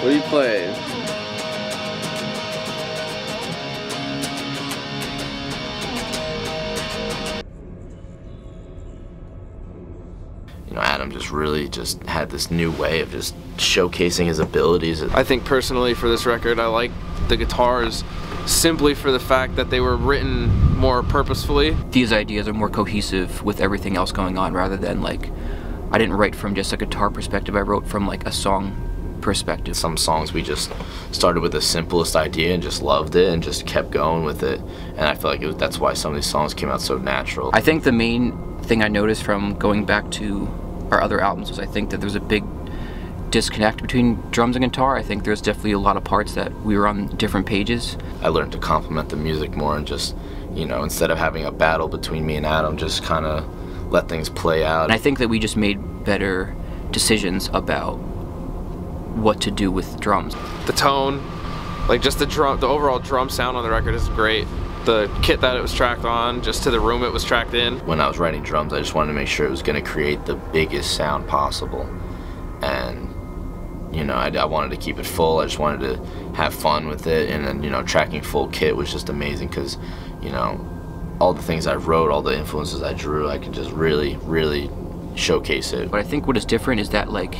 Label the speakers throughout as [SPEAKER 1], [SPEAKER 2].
[SPEAKER 1] What are you playing?
[SPEAKER 2] you know, Adam just really just had this new way of just showcasing his abilities.
[SPEAKER 1] I think personally for this record, I like the guitars simply for the fact that they were written more purposefully.
[SPEAKER 3] These ideas are more cohesive with everything else going on rather than like, I didn't write from just a guitar perspective, I wrote from like a song perspective.
[SPEAKER 2] Some songs we just started with the simplest idea and just loved it and just kept going with it. And I feel like was, that's why some of these songs came out so natural.
[SPEAKER 3] I think the main thing I noticed from going back to our other albums was I think that there's a big disconnect between drums and guitar. I think there's definitely a lot of parts that we were on different pages.
[SPEAKER 2] I learned to complement the music more and just, you know, instead of having a battle between me and Adam, just kind of let things play out.
[SPEAKER 3] And I think that we just made better decisions about what to do with drums.
[SPEAKER 1] The tone, like just the drum, the overall drum sound on the record is great the kit that it was tracked on, just to the room it was tracked in.
[SPEAKER 2] When I was writing drums, I just wanted to make sure it was going to create the biggest sound possible. And, you know, I, I, wanted to keep it full. I just wanted to have fun with it. And then, you know, tracking full kit was just amazing because, you know, all the things I wrote, all the influences I drew, I could just really, really showcase it.
[SPEAKER 3] But I think what is different is that, like,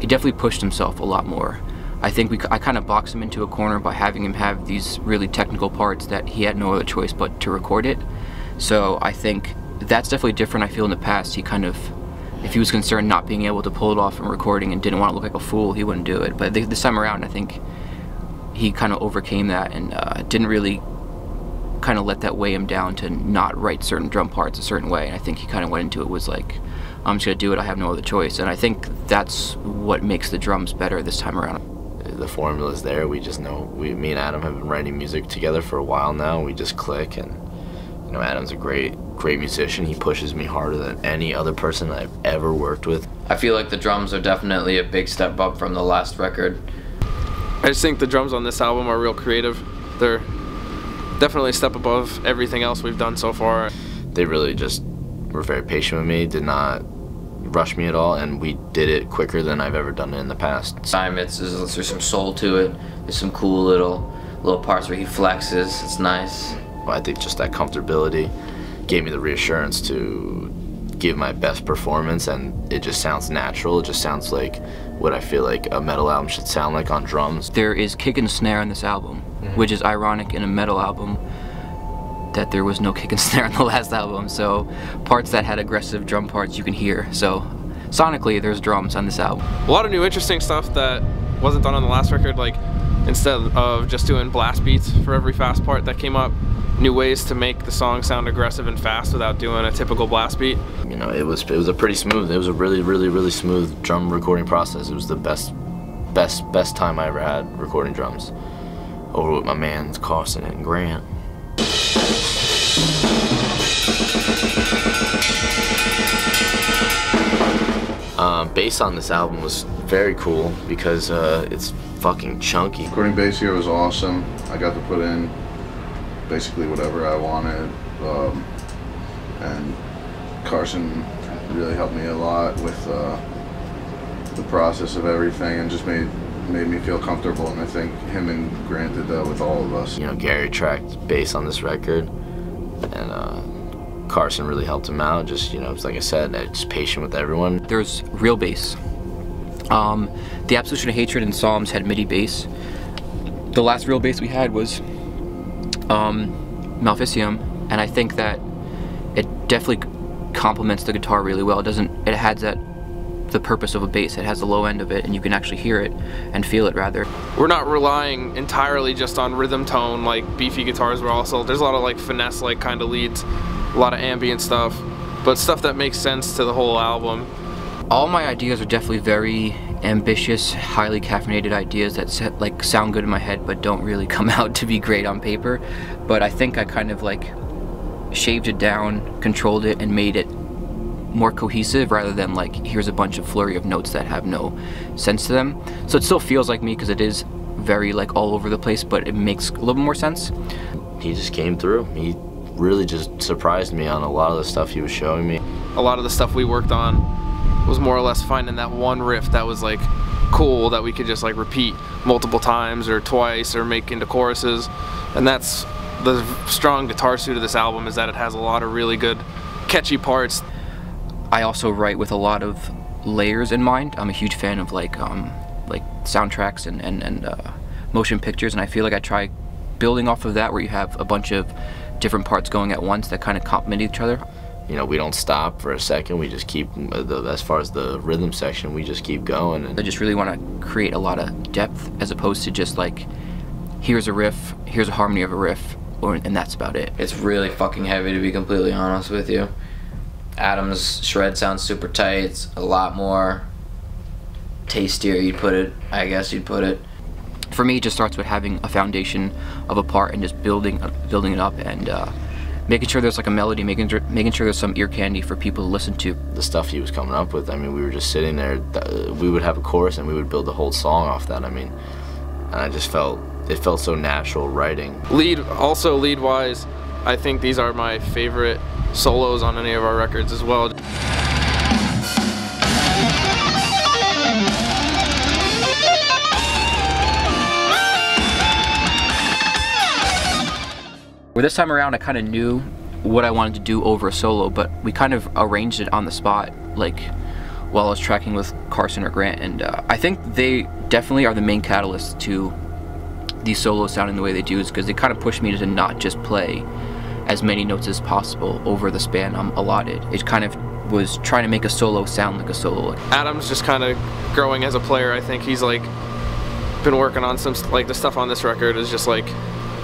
[SPEAKER 3] he definitely pushed himself a lot more. I think we, I kind of boxed him into a corner by having him have these really technical parts that he had no other choice but to record it. So I think that's definitely different. I feel in the past he kind of, if he was concerned not being able to pull it off in recording and didn't want to look like a fool, he wouldn't do it. But this time around, I think he kind of overcame that and uh, didn't really kind of let that weigh him down to not write certain drum parts a certain way. And I think he kind of went into it was like, I'm just gonna do it. I have no other choice. And I think that's what makes the drums better this time around
[SPEAKER 2] the formula is there. We just know we, me and Adam have been writing music together for a while now. We just click, and you know, Adam's a great, great musician. He pushes me harder than any other person I've ever worked with.
[SPEAKER 4] I feel like the drums are definitely a big step up from the last record.
[SPEAKER 1] I just think the drums on this album are real creative. They're definitely a step above everything else we've done so far.
[SPEAKER 2] They really just were very patient with me. Did not rush me at all, and we did it quicker than I've ever done it in the past.
[SPEAKER 4] Time, it's there's, there's some soul to it. There's some cool little little parts where he flexes. It's nice.
[SPEAKER 2] I think just that comfortability gave me the reassurance to give my best performance, and it just sounds natural. It just sounds like what I feel like a metal album should sound like on drums.
[SPEAKER 3] There is kick and snare on this album, mm -hmm. which is ironic in a metal album that there was no kick and snare on the last album, so parts that had aggressive drum parts you can hear. So sonically, there's drums on this album.
[SPEAKER 1] A lot of new interesting stuff that wasn't done on the last record, like instead of just doing blast beats for every fast part that came up, new ways to make the song sound aggressive and fast without doing a typical blast beat.
[SPEAKER 2] You know, it was it was a pretty smooth. It was a really really really smooth drum recording process. It was the best best best time I ever had recording drums over with my mans Carson and Grant. Um, bass on this album was very cool because uh, it's fucking chunky.
[SPEAKER 5] Recording bass here was awesome. I got to put in basically whatever I wanted. Um, and Carson really helped me a lot with uh, the process of everything and just made made me feel comfortable and I think him and Grant did that with all of us.
[SPEAKER 2] You know, Gary tracked bass on this record and uh, Carson really helped him out. Just, you know, like I said, just patient with everyone.
[SPEAKER 3] There's real bass. Um, the Absolution of Hatred and Psalms had MIDI bass. The last real bass we had was um, Maleficium, and I think that it definitely complements the guitar really well. It doesn't, it has that the purpose of a bass. It has the low end of it and you can actually hear it and feel it rather.
[SPEAKER 1] We're not relying entirely just on rhythm tone like beefy guitars. We're also, there's a lot of like finesse like kind of leads, a lot of ambient stuff, but stuff that makes sense to the whole album.
[SPEAKER 3] All my ideas are definitely very ambitious, highly caffeinated ideas that set, like sound good in my head but don't really come out to be great on paper. But I think I kind of like shaved it down, controlled it, and made it more cohesive rather than like here's a bunch of flurry of notes that have no sense to them. So it still feels like me because it is very like all over the place, but it makes a little more sense.
[SPEAKER 2] He just came through. He really just surprised me on a lot of the stuff he was showing me.
[SPEAKER 1] A lot of the stuff we worked on was more or less finding that one riff that was like cool that we could just like repeat multiple times or twice or make into choruses. And that's the strong guitar suit of this album is that it has a lot of really good catchy parts.
[SPEAKER 3] I also write with a lot of layers in mind. I'm a huge fan of like um, like soundtracks and and, and uh, motion pictures, and I feel like I try building off of that where you have a bunch of different parts going at once that kind of complement each other.
[SPEAKER 2] You know, we don't stop for a second. We just keep, the, as far as the rhythm section, we just keep going. And
[SPEAKER 3] I just really want to create a lot of depth as opposed to just like, here's a riff, here's a harmony of a riff, or, and that's about it.
[SPEAKER 4] It's really fucking heavy to be completely honest with you. Adam's shred sounds super tight. It's a lot more tastier, you'd put it. I guess you'd put it.
[SPEAKER 3] For me, it just starts with having a foundation of a part and just building, building it up and uh, making sure there's like a melody, making making sure there's some ear candy for people to listen to.
[SPEAKER 2] The stuff he was coming up with, I mean, we were just sitting there. We would have a chorus and we would build the whole song off that. I mean, and I just felt it felt so natural writing.
[SPEAKER 1] Lead also lead wise, I think these are my favorite solos on any of our records as well.
[SPEAKER 3] Well, this time around, I kind of knew what I wanted to do over a solo, but we kind of arranged it on the spot, like while I was tracking with Carson or Grant, and uh, I think they definitely are the main catalyst to these solos sounding the way they do, is because they kind of pushed me to not just play as many notes as possible over the span I'm allotted. It kind of was trying to make a solo sound like a solo.
[SPEAKER 1] Adam's just kind of growing as a player. I think he's like been working on some like the stuff on this record is just like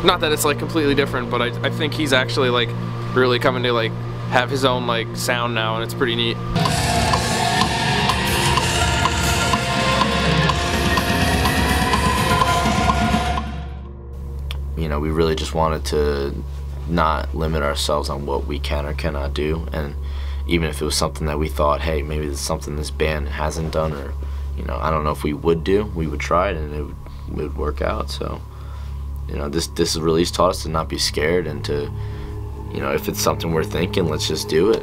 [SPEAKER 1] not that it's like completely different, but I, I think he's actually like really coming to like have his own like sound now, and it's pretty neat.
[SPEAKER 2] You know, we really just wanted to not limit ourselves on what we can or cannot do, and even if it was something that we thought, hey, maybe it's something this band hasn't done, or you know, I don't know if we would do, we would try it, and it would, it would work out. So you know, this this release taught us to not be scared and to, you know, if it's something we're thinking, let's just do it.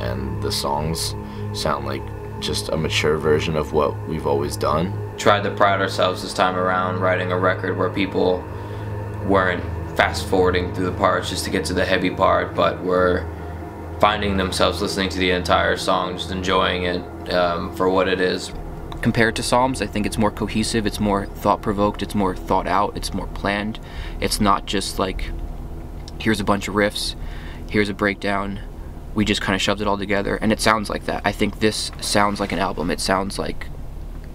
[SPEAKER 2] And the songs sound like just a mature version of what we've always done.
[SPEAKER 4] Tried to pride ourselves this time around writing a record where people weren't fast forwarding through the parts just to get to the heavy part, but were finding themselves listening to the entire song, just enjoying it um, for what it is
[SPEAKER 3] compared to Psalms, I think it's more cohesive, it's more thought provoked, it's more thought out, it's more planned. It's not just like, here's a bunch of riffs, here's a breakdown, we just kind of shoved it all together, and it sounds like that. I think this sounds like an album. It sounds like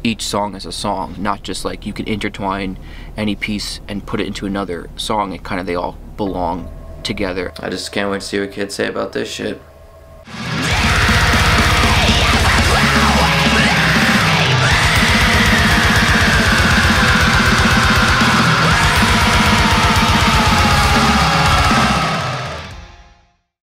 [SPEAKER 3] each song is a song, not just like you can intertwine any piece and put it into another song. It kind of, they all belong together.
[SPEAKER 4] I just can't wait to see what kids say about this shit.